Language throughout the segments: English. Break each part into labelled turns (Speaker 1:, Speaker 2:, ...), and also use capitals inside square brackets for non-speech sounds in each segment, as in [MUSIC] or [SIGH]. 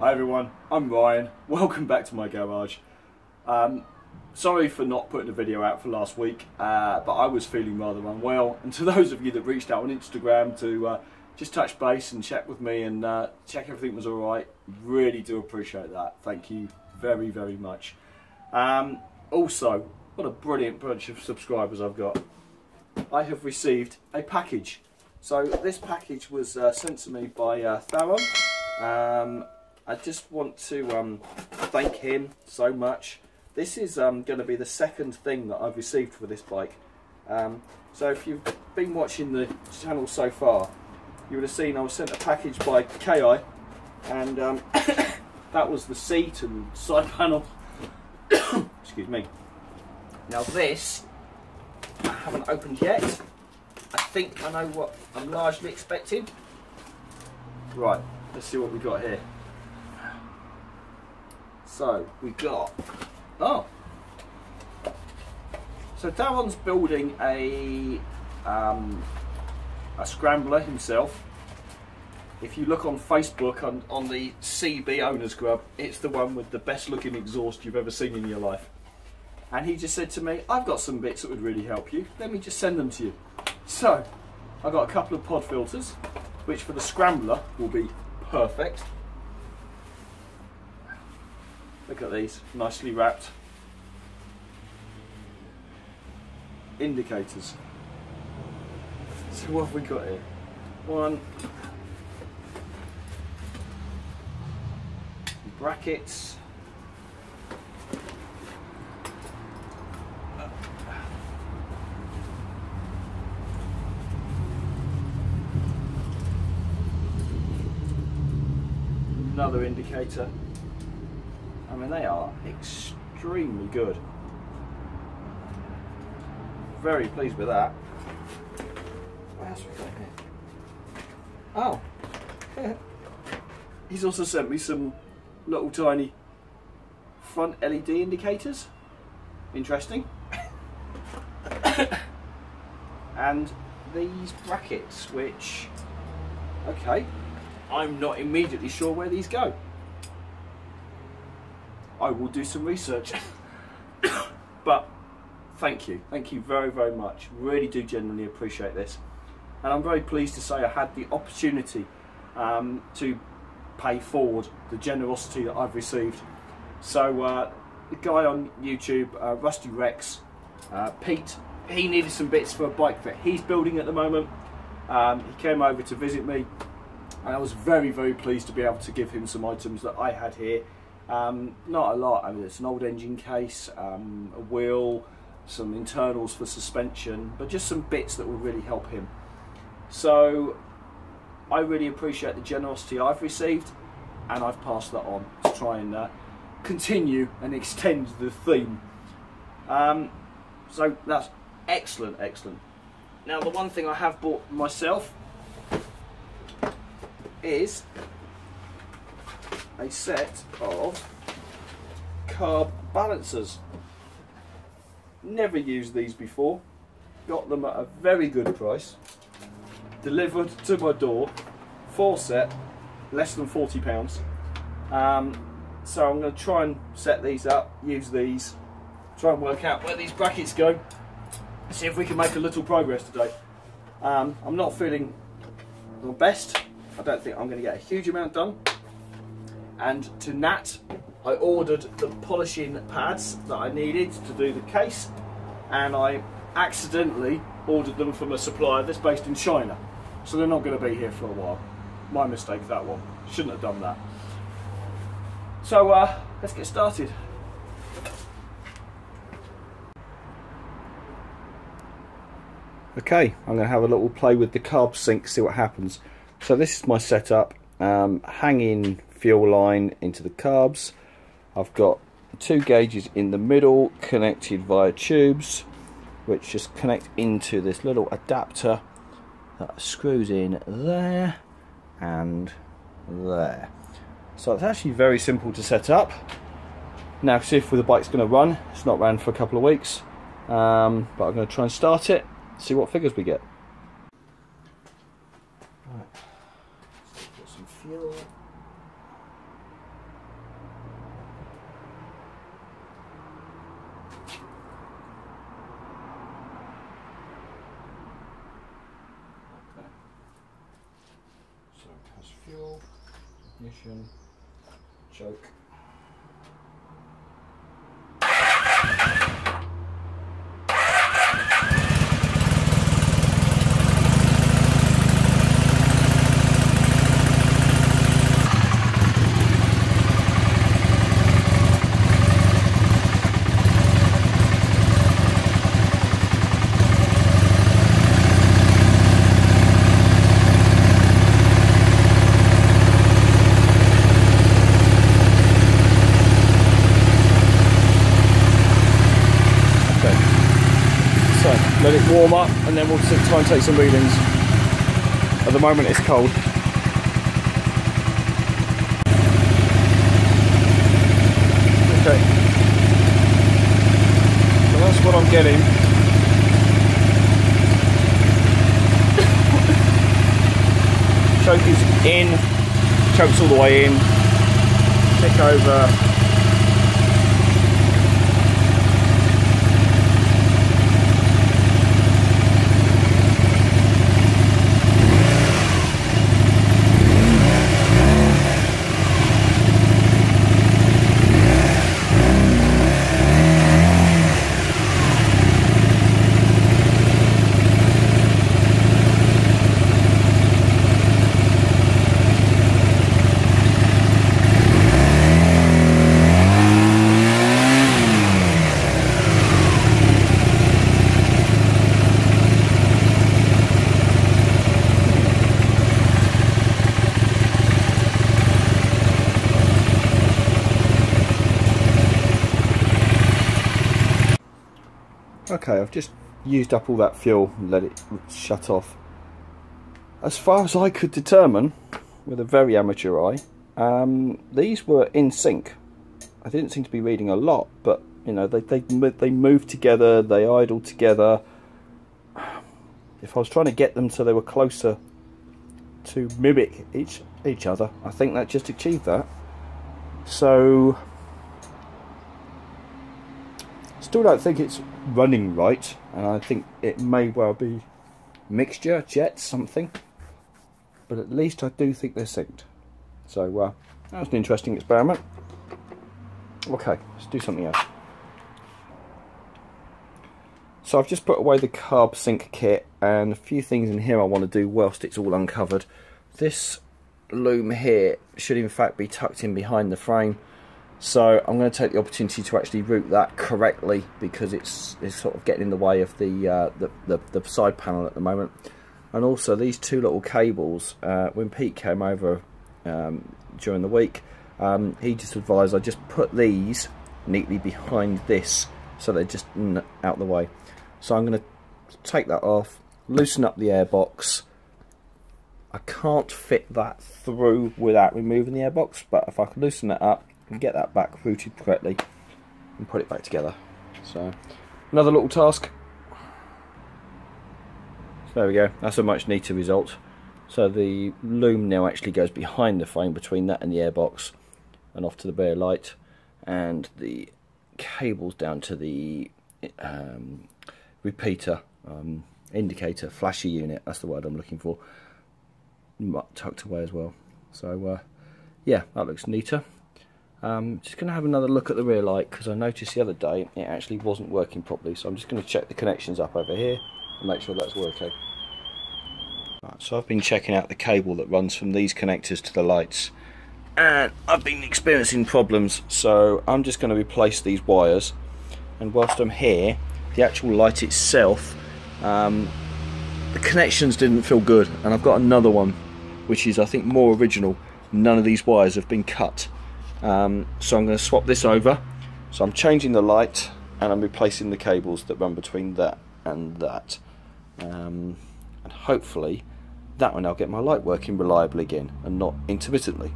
Speaker 1: Hi everyone, I'm Ryan. [LAUGHS] Welcome back to my garage. Um, sorry for not putting a video out for last week, uh, but I was feeling rather unwell. [LAUGHS] And to those of you that reached out on Instagram to uh, just touch base and check with me and uh, check everything was alright, really do appreciate that. Thank you very, very much. Um, also, what a brilliant bunch of subscribers I've got. I have received a package. So this package was uh, sent to me by uh. Um, I just want to um, thank him so much. This is um, going to be the second thing that I've received for this bike. Um, so if you've been watching the channel so far, you would have seen I was sent a package by KI, and um, [COUGHS] that was the seat and side [COUGHS] panel. Excuse me. Now this, I haven't opened yet. I think I know what I'm largely expecting. Right, let's see what we got here. So we got oh. So Theron's building a um, a scrambler himself. If you look on Facebook on, on the CB Owners Club, it's the one with the best looking exhaust you've ever seen in your life. And he just said to me, I've got some bits that would really help you. Let me just send them to you. So, I've got a couple of pod filters, which for the scrambler will be perfect. Look at these, nicely wrapped. Indicators. So what have we got here? One. Brackets. Another indicator. I mean, they are extremely good. Very pleased with that. What else we got here? Oh, [LAUGHS] he's also sent me some little tiny front LED indicators. Interesting. [COUGHS] and these brackets, which, okay, I'm not immediately sure where these go. I will do some research. [COUGHS] but thank you. Thank you very, very much. Really do genuinely appreciate this. And I'm very pleased to say I had the opportunity um, to pay forward the generosity that I've received. So uh, the guy on YouTube, uh, Rusty Wrecks, uh, Pete, he needed some bits for a bike that he's building at the moment. Um, he came over to visit me and I was very, very pleased to be able to give him some items that I had here. Um, not a lot, I mean, it's an old engine case, um, a wheel, some internals for suspension, but just some bits that will really help him. So I really appreciate the generosity I've received, and I've passed that on to try and uh, continue and [LAUGHS] extend the theme. Um, so that's excellent, excellent. Now, the one thing I have bought myself is a set of carb balancers. Never used these before. Got them at a very good price. Delivered to my door. Four set, less than £40. Um, so I'm going to try and set these up, use these, try and work out where these brackets go. See if we can make a little progress today. Um, I'm not feeling the best. I don't think I'm going to get a huge amount done. And to Nat, I ordered the polishing pads that I needed to do the case, and I accidentally ordered them from a supplier that's based in China. So they're not going to be here for a while. My mistake, that one. Shouldn't have done that. So uh, let's get started. Okay, I'm going to have a little play with the carb sync see what happens. So this is my setup, um, hanging fuel line into the carbs. I've got two gauges in the middle connected via tubes which just connect into this little adapter that screws in there and there. So it's actually very simple to set up. Now see if the bike's going to run. It's not ran for a couple of weeks um, but I'm going to try and start it, see what figures we get. Right some fuel. Fuel, ignition, choke. Let it warm up and then we'll try and take some readings. At the moment it's cold. Okay. So that's what I'm getting. [LAUGHS] Choke is in, choke's all the way in. Tick over Okay, I've just used up all that fuel and let it shut off. As far as I could determine, with a very amateur eye, um, these were in sync. I didn't seem to be reading a lot, but you know they they they moved together, they idled together. If I was trying to get them so they were closer to mimic each each other, I think that just achieved that. So still don't think it's running right and I think it may well be mixture, jet, something. But at least I do think they're synced. So uh, that was an interesting experiment. Okay let's do something else. So I've just put away the carb sync kit and a few things in here I want to do whilst it's all uncovered. This loom here should in fact be tucked in behind the frame so I'm going to take the opportunity to actually route that correctly because it's, it's sort of getting in the way of the, uh, the, the, the, side panel at the moment. And also these two little cables, uh, when Pete came over um, during the week, um, he just advised I just put these neatly behind this so they're just out of the way. So I'm going to take that off, loosen up the airbox. I can't fit that through without removing the airbox, but if I can loosen it up, and get that back routed correctly and put it back together. So another little task. So there we go, that's a much neater result. So the loom now actually goes behind the frame between that and the airbox and off to the bare light and the cables down to the um, repeater um, indicator flasher unit that's the word I'm looking for tucked away as well so uh, yeah that looks neater um, just going to have another look at the rear light because I noticed the other day it actually wasn't working properly so I'm just going to check the connections up over here and make sure that's working. Right, so I've been checking out the cable that runs from these connectors to the lights and I've been experiencing problems so I'm just going to replace these wires. And whilst I'm here the actual light itself um, the connections didn't feel good and I've got another one which is I think more original. None of these wires have been cut um, so I'm going to swap this over. So I'm changing the light and I'm replacing the cables that run between that and that. Um, and hopefully that one I'll get my light working reliably again and not intermittently.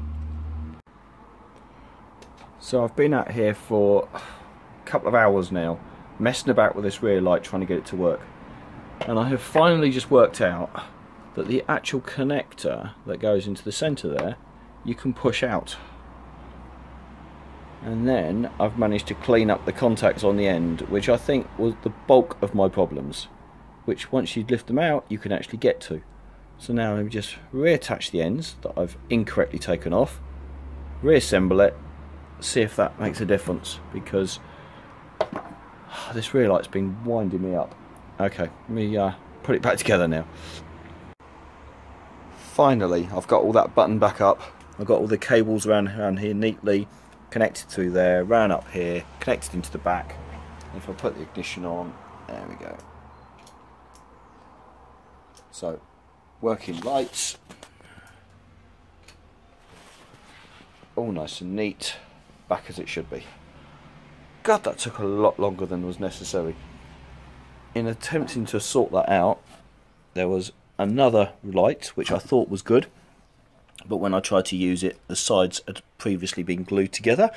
Speaker 1: So I've been out here for a couple of hours now messing about with this rear light trying to get it to work and I have finally just worked out that the actual connector that goes into the centre there you can push out and then I've managed to clean up the contacts on the end which I think was the bulk of my problems which once you lift them out you can actually get to So now let me just reattach the ends that I've incorrectly taken off, reassemble it, see if that makes a difference because this rear light's been winding me up. Okay, let me uh, put it back together now. Finally, I've got all that button back up. I've got all the cables around, around here neatly connected through there, ran up here, connected into the back. If I put the ignition on, there we go. So working lights. All nice and neat, back as it should be. God, that took a lot longer than was necessary. In attempting to sort that out, there was another light which I thought was good, but when I tried to use it, the sides had previously been glued together,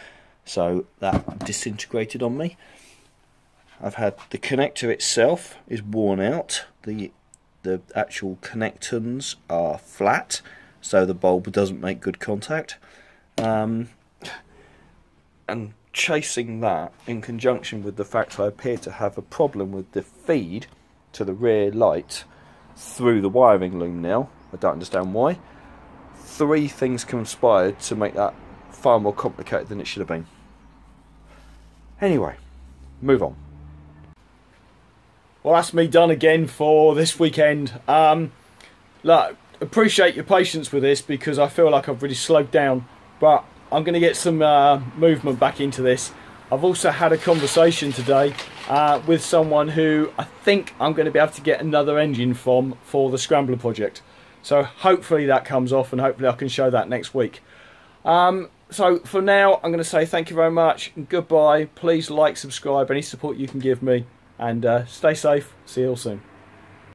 Speaker 1: so that disintegrated on me. I've had the connector itself is worn out. The the actual connectors are flat so the bulb doesn't make good contact um, and chasing that in conjunction with the fact I appear to have a problem with the feed to the rear light through the wiring loom now I don't understand why three things conspired to make that far more complicated than it should have been anyway move on well, that's me done again for this weekend. Um, look, appreciate your patience with this because I feel like I've really slowed down, but I'm going to get some uh, movement back into this. I've also had a conversation today uh, with someone who I think I'm going to be able to get another engine from for the Scrambler project. So hopefully that comes off and hopefully I can show that next week. Um, so for now, I'm going to say thank you very much goodbye. Please like, subscribe, any support you can give me and uh, stay safe. See you all soon.